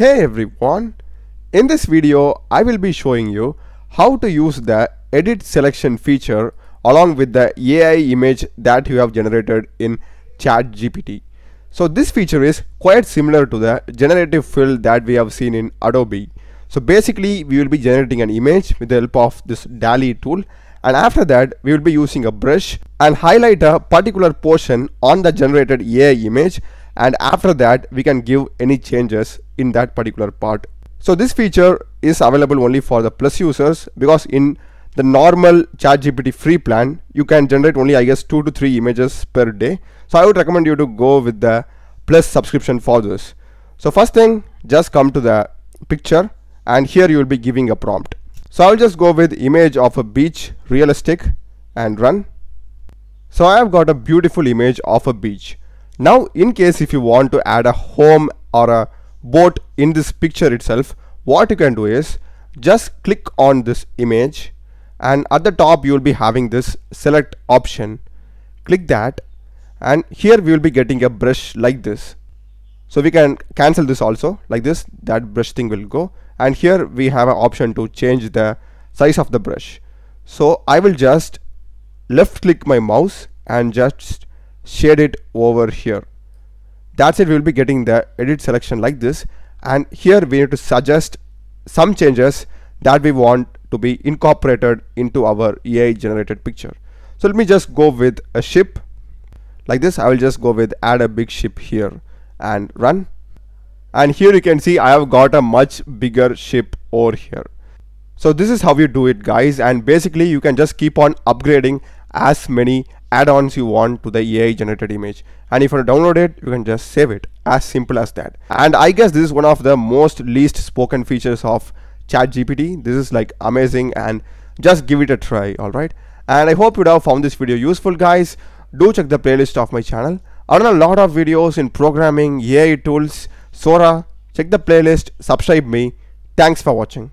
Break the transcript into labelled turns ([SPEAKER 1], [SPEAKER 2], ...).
[SPEAKER 1] Hey everyone, in this video I will be showing you how to use the edit selection feature along with the AI image that you have generated in ChatGPT. So this feature is quite similar to the generative fill that we have seen in Adobe. So basically we will be generating an image with the help of this DALL-E tool and after that we will be using a brush and highlight a particular portion on the generated AI image and after that we can give any changes in that particular part. So this feature is available only for the plus users because in the normal ChatGPT free plan you can generate only I guess 2 to 3 images per day. So I would recommend you to go with the plus subscription for this. So first thing just come to the picture and here you will be giving a prompt. So I'll just go with image of a beach realistic and run. So I have got a beautiful image of a beach. Now in case if you want to add a home or a boat in this picture itself, what you can do is just click on this image and at the top you will be having this select option. Click that and here we will be getting a brush like this. So we can cancel this also like this that brush thing will go and here we have an option to change the size of the brush so I will just left click my mouse and just shade it over here. That's it. We'll be getting the edit selection like this. And here we need to suggest some changes that we want to be incorporated into our AI generated picture. So let me just go with a ship like this. I will just go with add a big ship here and run. And here you can see I have got a much bigger ship over here. So this is how you do it guys. And basically you can just keep on upgrading as many add-ons you want to the AI generated image. And if you download it you can just save it. As simple as that. And I guess this is one of the most least spoken features of ChatGPT. This is like amazing and just give it a try alright? And I hope you have found this video useful guys. Do check the playlist of my channel. I run a lot of videos in programming AI tools. Sora, check the playlist, subscribe me. Thanks for watching.